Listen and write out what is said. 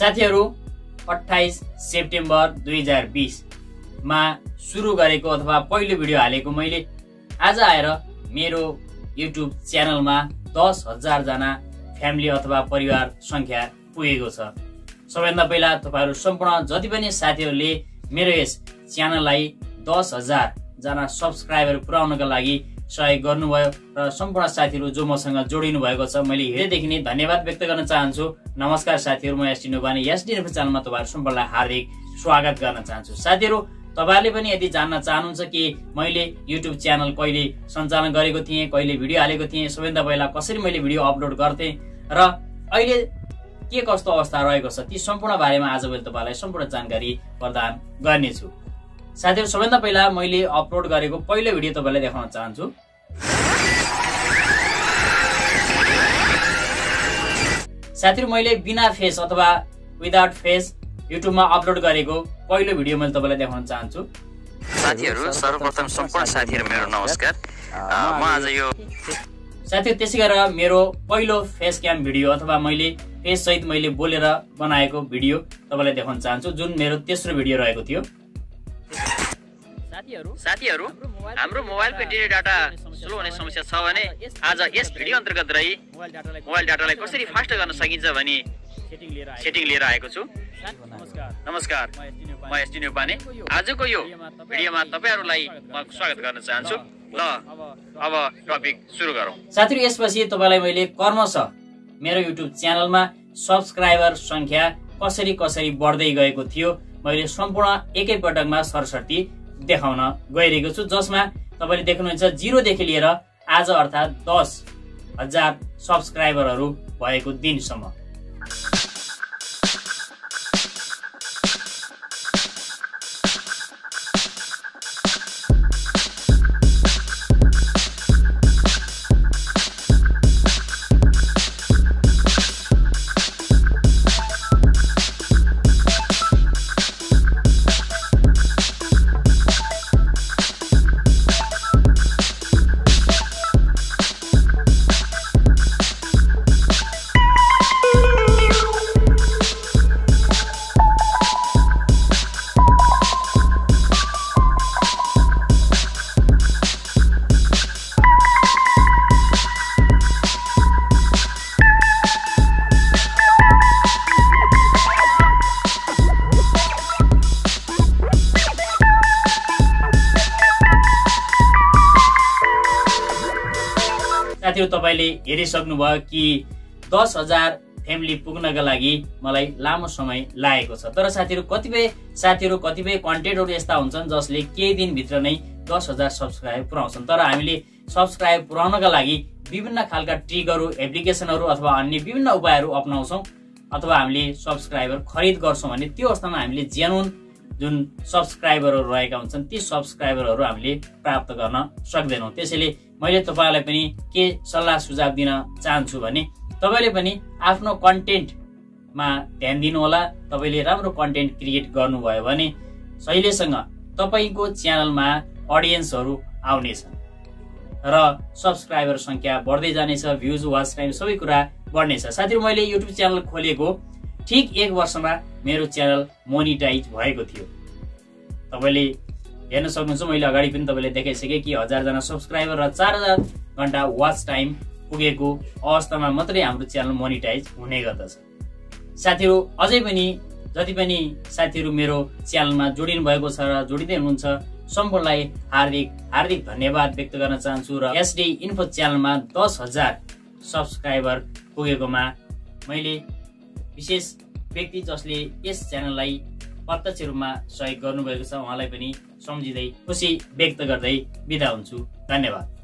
साथीहरू अठाइस सेप्टेम्बर दुई हजार बिसमा सुरु गरेको अथवा पहिलो भिडियो हालेको मैले आज आएर मेरो युट्युब च्यानलमा दस हजारजना फ्यामिली अथवा परिवार सङ्ख्या पुगेको छ। सबैभन्दा पहिला तपाईँहरू सम्पूर्ण जति पनि साथीहरूले मेरो यस च्यानललाई दस हजारजना सब्सक्राइबर पुर्याउनका लागि सहयोग गर्नुभयो र सम्पूर्ण साथीहरू जो मसँग जोडिनु भएको छ मैले हृदयदेखि नै धन्यवाद व्यक्त गर्न चाहन्छु। नमस्कार साथीहरू म एसटी नुबानी एसडी च्यानलमा तपाईँहरू सम्पूर्णलाई हार्दिक स्वागत गर्न चाहन्छु। साथीहरू तपाईँहरूले पनि यदि जान्न चाहनुहुन्छ कि मैले युट्युब च्यानल कहिले सञ्चालन गरेको थिएँ कहिले भिडियो हालेको थिएँ सबैभन्दा पहिला कसरी मैले भिडियो अपलोड गर्थेँ र अहिले के कस्तो अवस्था रहेको छ ती सम्पूर्ण बारेमा आज मैले तपाईँलाई सम्पूर्ण जानकारी प्रदान गर्नेछु। साथीहरू सबैभन्दा पहिला मैले अपलोड गरेको पहिलो भिडियो तपाईँलाई देखाउन चाहन्छु। साथीहरू मैले बिना फेस अथवा विदाउट फेस युट्युबमा अपलोड गरेको पहिलो भिडियो मैले तपाईँलाई देखाउन चाहन्छु। साथीहरू सर्वप्रथम सम्पूर्ण साथीहरू मेरो नमस्कार। म आज यो साथीहरू त्यसै गरेर मेरो पहिलो फेस क्याम भिडियो अथवा मैले फेस सहित मैले बोलेर बनाएको भिडियो तपाईँलाई देखाउन चाहन्छु जुन मेरो तेस्रो भिडियो रहेको थियो। साथीहरू हाम्रो मोबाइलको डेटा डाटा स्लो हुने समस्या छ भने आज यस भिडियो अन्तर्गत रही मोबाइल डाटालाई मोबाइल डाटालाई कसरी फास्ट गर्न सकिन्छ भनी सेटिङ लिएर आएको छु। नमस्कार। नमस्कार। म एसटी नेपाने आजको यो भिडियोमा तपाईँहरूलाई म स्वागत गर्न चाहन्छु। ल अब टपिक सुरु गरौँ। साथीहरू यसपछि तपाईँलाई मैले कर्मश मेरो युट्युब च्यानलमा सब्सक्राइबर सङ्ख्या कसरी कसरी बढ्दै गएको थियो मैले सम्पूर्ण एकैपटकमा सरसर्ती देखाउन गइरहेको छु जसमा तपाईँले देख्नुहुन्छ जिरोदेखि लिएर आज अर्थात् दस हजार सब्सक्राइबरहरू भएको दिनसम्म। साथीहरू तपाईँले हेरिसक्नुभयो कि दस हजार फ्यामिली पुग्नका लागि मलाई लामो समय लागेको छ। तर साथीहरू कतिपय साथीहरू कतिपय कन्टेन्टहरू यस्ता हुन्छन् जसले केही दिनभित्र नै दस हजार सब्सक्राइब पुऱ्याउँछन्। तर हामीले सब्सक्राइब पुऱ्याउनका लागि विभिन्न खालका ट्रिकहरू एप्लिकेसनहरू अथवा अन्य विभिन्न उपायहरू अप्नाउँछौँ अथवा हामीले सब्सक्राइबर खरिद गर्छौँ भने त्यो अवस्थामा हामीले जेनुन जुन सब्सक्राइबरहरू रहेका हुन्छन् ती सब्सक्राइबरहरू हामीले प्राप्त गर्न सक्दैनौँ। त्यसैले मैले तपाईँलाई पनि के सल्लाह सुझाव दिन चाहन्छु भने तपाईँले पनि आफ्नो कन्टेन्टमा ध्यान दिनुहोला। तपाईँले राम्रो कन्टेन्ट क्रिएट गर्नुभयो भने शैलेसँग तपाईँको च्यानलमा अडियन्सहरू आउनेछ र सब्सक्राइबर सङ्ख्या बढ्दै जानेछ भ्युज वाच टाइम सबै कुरा बढ्नेछ। साथीहरू मैले युट्युब च्यानल खोलेको ठिक एक वर्षमा मेरो च्यानल मोनिटाइज भएको थियो। तपाईँले हेर्न सक्नुहुन्छ। मैले अगाडि पनि तपाईँले देखाइसकेँ कि हजारजना सब्सक्राइबर र चार हजार घन्टा वाच टाइम पुगेको अवस्थामा मात्रै हाम्रो च्यानल मोनिटाइज हुने गर्दछ। साथीहरू अझै पनि जति पनि साथीहरू मेरो च्यानलमा जोडिनु भएको छ र जोडिँदै हुनुहुन्छ सम्पूर्णलाई हार्दिक हार्दिक धन्यवाद व्यक्त गर्न चाहन्छु र एसडी इन्फो च्यानलमा दस हजार सब्सक्राइबर पुगेकोमा मैले विशेष व्यक्ति जसले यस च्यानललाई प्रत्यक्ष रूपमा सहयोग गर्नुभएको छ। उहाँलाई पनि सम्झिँदै खुसी व्यक्त गर्दै बिदा हुन्छु। धन्यवाद।